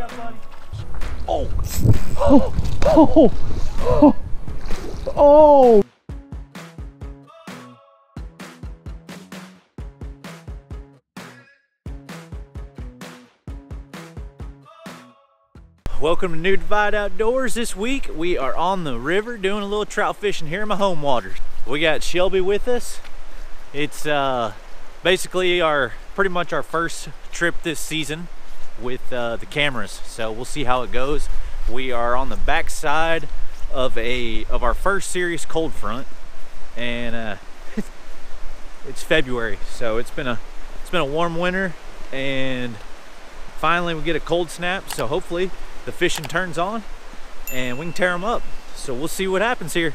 Oh. Oh. Oh. Oh. oh. Welcome to New Divide Outdoors. This week we are on the river doing a little trout fishing here in my home waters. We got Shelby with us. It's uh, basically our pretty much our first trip this season with uh, the cameras. So we'll see how it goes. We are on the back side of a of our first serious cold front, and uh, it's February, so it's been a it's been a warm winter, and finally we get a cold snap. So hopefully the fishing turns on, and we can tear them up. So we'll see what happens here.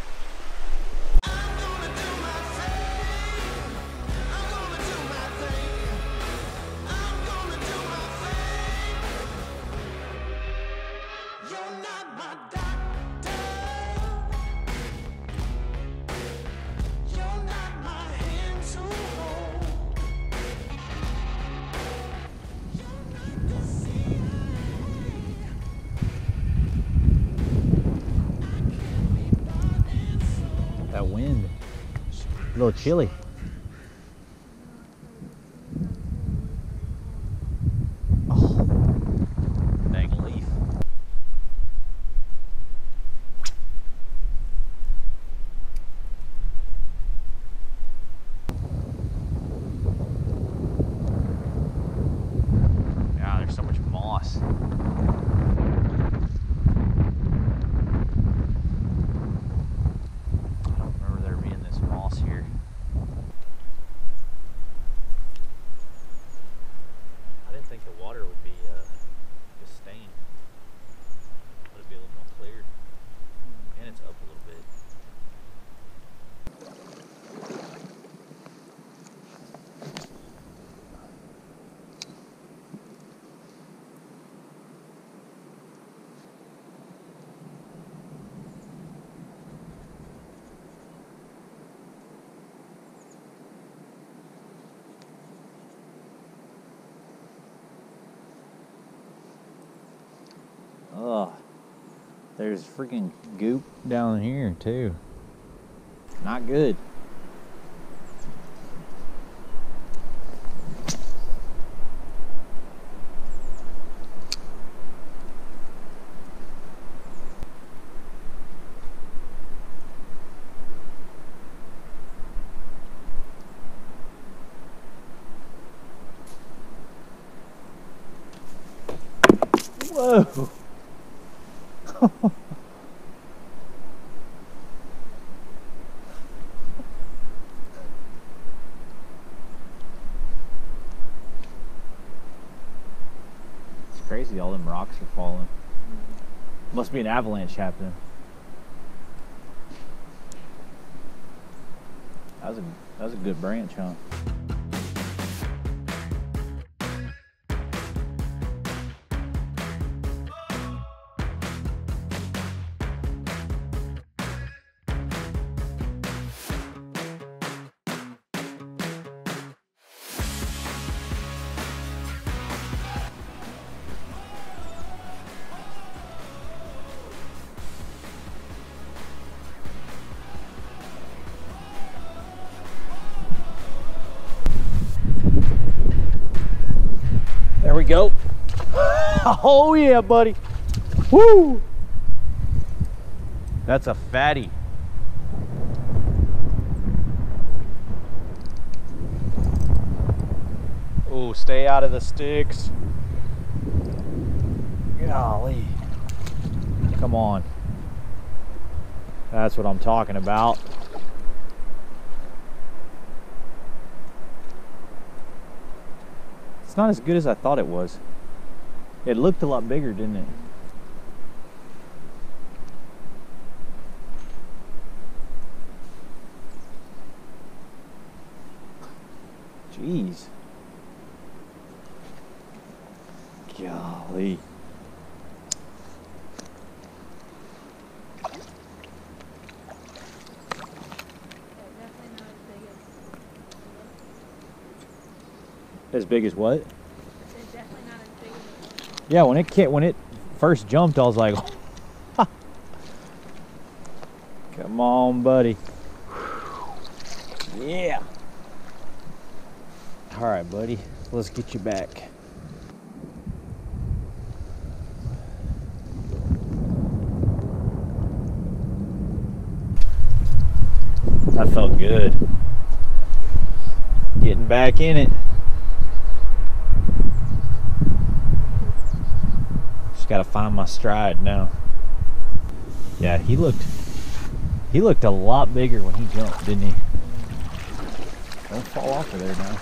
Little chilly. Oh, dang leaf. Yeah, there's so much moss. I don't remember there being this moss here. I didn't think the water would be uh, this stained. But it'd be a little more clear. And it's up a little bit. Ugh. There's freaking goop down here too. Not good. Whoa. It's crazy, all them rocks are falling. Must be an avalanche happening. That was a that was a good branch, huh? Go. oh yeah, buddy. Woo! That's a fatty. Oh, stay out of the sticks. Golly. Come on. That's what I'm talking about. It's not as good as I thought it was. It looked a lot bigger, didn't it? Jeez. Golly. As big as what? They're definitely not as big as Yeah, when it when it first jumped, I was like, "Come on, buddy." Yeah. All right, buddy. Let's get you back. That felt good. Getting back in it. Gotta find my stride now. Yeah, he looked he looked a lot bigger when he jumped, didn't he? Don't fall off of there now.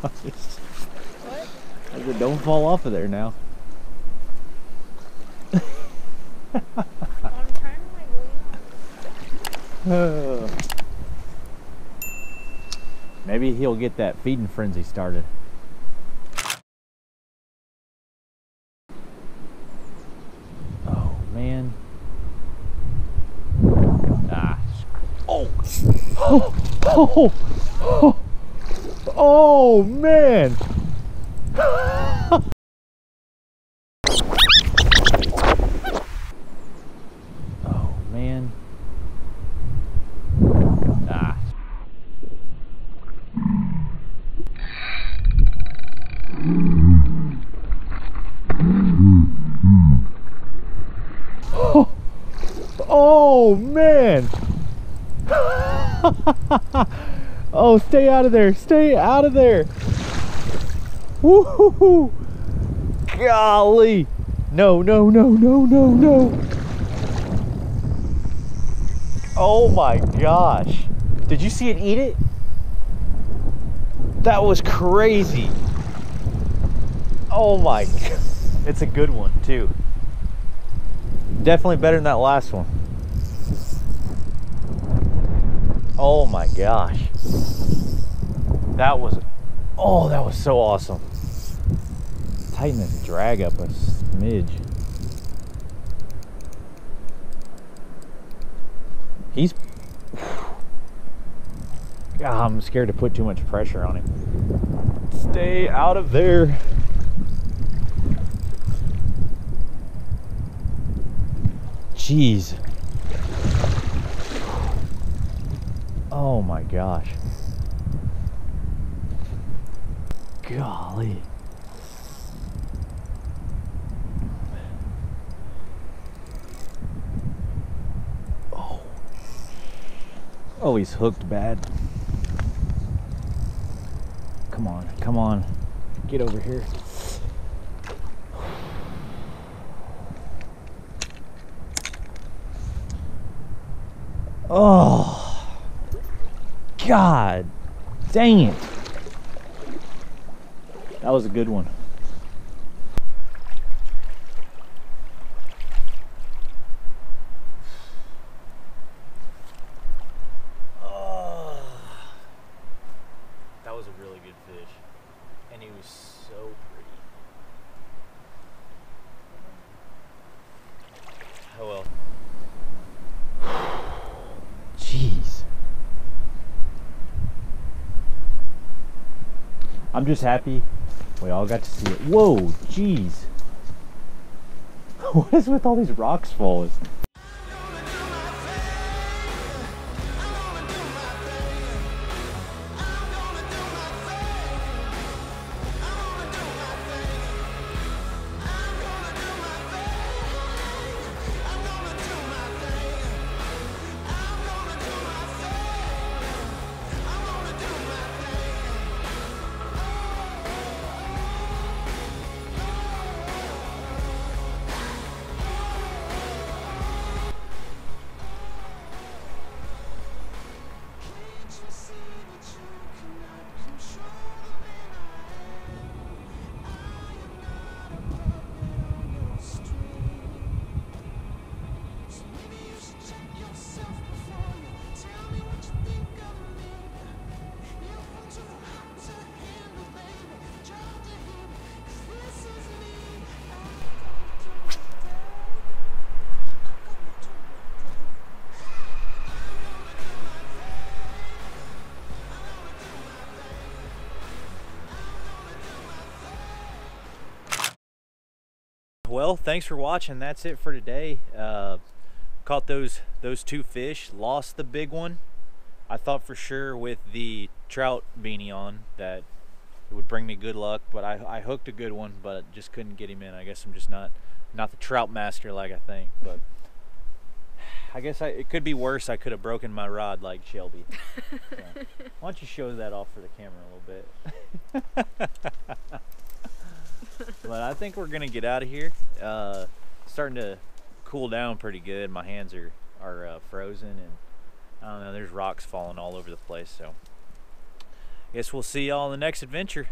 What? I said, don't fall off of there now. I'm trying to like lean on. Maybe he'll get that feeding frenzy started. Oh man. Ah. Oh. Oh. Oh. Oh, man. oh man. Ah. Oh, Oh man! oh, stay out of there! Stay out of there! Woo! Golly! No, no, no, no, no, no! Oh my gosh! Did you see it eat it? That was crazy! Oh my! It's a good one too. Definitely better than that last one. Oh my gosh. That was, oh, that was so awesome. Tighten this drag up a smidge. He's, Ah, I'm scared to put too much pressure on him. Stay out of there. Jeez. Oh my gosh. Golly. Oh. Oh, he's hooked bad. Come on, come on. Get over here. Oh, God dang it. That was a good one. Oh, that was a really good fish. And he was so pretty. Oh well. Jeez. I'm just happy we all got to see it. Whoa, jeez. what is with all these rocks falling? Well, thanks for watching. That's it for today. Uh, caught those those two fish. Lost the big one. I thought for sure with the trout beanie on that it would bring me good luck, but I, I hooked a good one, but just couldn't get him in. I guess I'm just not not the trout master like I think, but I guess I, it could be worse. I could have broken my rod like Shelby. so, why don't you show that off for the camera a little bit? but I think we're gonna get out of here. Uh, starting to cool down pretty good. My hands are are uh, frozen, and I don't know. There's rocks falling all over the place. So, I guess we'll see y'all in the next adventure.